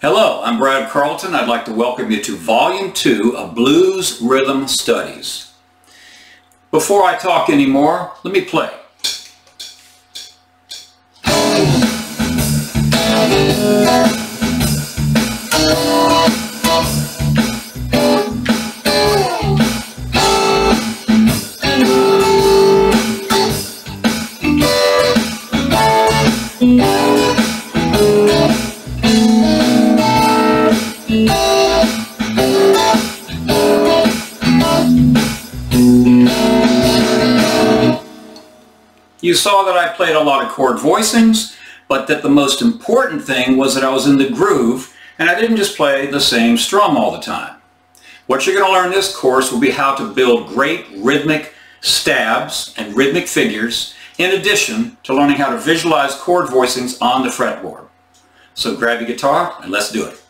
Hello, I'm Brad Carlton. I'd like to welcome you to Volume 2 of Blues Rhythm Studies. Before I talk anymore, let me play. You saw that I played a lot of chord voicings, but that the most important thing was that I was in the groove and I didn't just play the same strum all the time. What you're going to learn this course will be how to build great rhythmic stabs and rhythmic figures in addition to learning how to visualize chord voicings on the fretboard. So grab your guitar and let's do it.